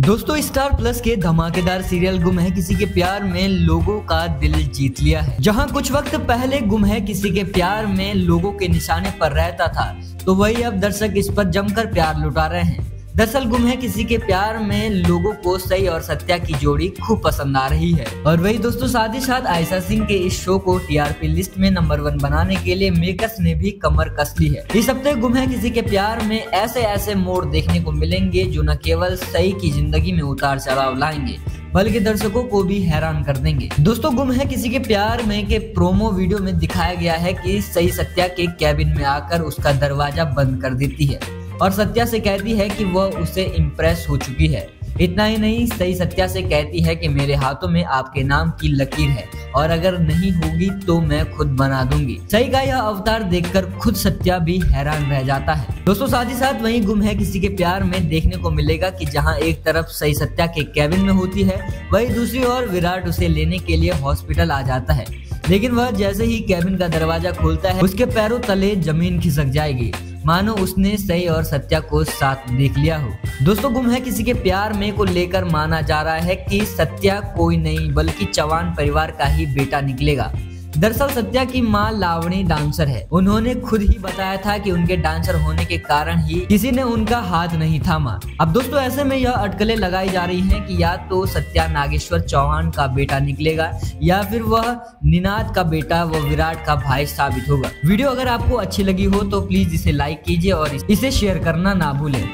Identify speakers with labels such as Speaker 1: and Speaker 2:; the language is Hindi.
Speaker 1: दोस्तों स्टार प्लस के धमाकेदार सीरियल गुम है किसी के प्यार में, लोगों का दिल जीत लिया है। जहाँ कुछ वक्त पहले गुम है किसी के प्यार में, लोगों के निशाने पर रहता था। तो वही अब दर्शक इस पर जमकर प्यार लुटा रहे हैं। दरअसल गुम है किसी के प्यार में लोगों को सही और सत्या की जोड़ी खूब पसंद आ रही है। और वही दोस्तों, साथ ही साथ आयशा सिंह के इस शो को टीआरपी लिस्ट में नंबर वन बनाने के लिए मेकर्स ने भी कमर कस ली है। इस हफ़्ते गुम है किसी के प्यार में ऐसे ऐसे मोड़ देखने को मिलेंगे जो न केवल सही की ज़िंदगी में उतार चढ़ाव लाएँगे, बल्कि दर्शकों को भी हैरान कर देंगे। दोस्तों, गुम है किसी के प्यार में के प्रोमो वीडियो में दिखाया गया है कि सही सत्या के कैबिन में आकर उसका दरवाज़ा बंद कर देती है। और सत्या से कहती है कि वह उसे इम्प्रेस हो चुकी है। इतना ही नहीं, सही सत्या से कहती है कि मेरे हाथों में आपके नाम की लकीर है और अगर नहीं होगी तो मैं खुद बना दूँगी। सही का यह अवतार देखकर खुद सत्या भी हैरान रह जाता है। दोस्तों, साथ ही साथ वही गुम है किसी के प्यार में देखने को मिलेगा कि जहाँ एक तरफ़ सही सत्या के कैबिन में होती है, वही दूसरी ओर विराट उसे लेने के लिए हॉस्पिटल आ जाता है। लेकिन वह जैसे ही कैबिन का दरवाज़ा खोलता है, उसके पैरों तले ज़मीन खिसक जाएगी। मानो उसने सही और सत्या को साथ देख लिया हो। दोस्तों, गुम है किसी के प्यार में को लेकर माना जा रहा है कि सत्या कोई नहीं, बल्कि चौहान परिवार का ही बेटा निकलेगा। दरअसल सत्या की माँ लावणी डांसर है। उन्होंने खुद ही बताया था कि उनके डांसर होने के कारण ही किसी ने उनका हाथ नहीं थामा। अब दोस्तों, ऐसे में यह अटकलें लगाई जा रही हैं कि या तो सत्या नागेश्वर चौहान का बेटा निकलेगा, या फिर वह निनाद का बेटा, व विराट का भाई साबित होगा। वीडियो अगर आपको अच्छी लगी हो तो प्लीज़ इसे लाइक कीजिए और इसे शेयर करना ना भूलें।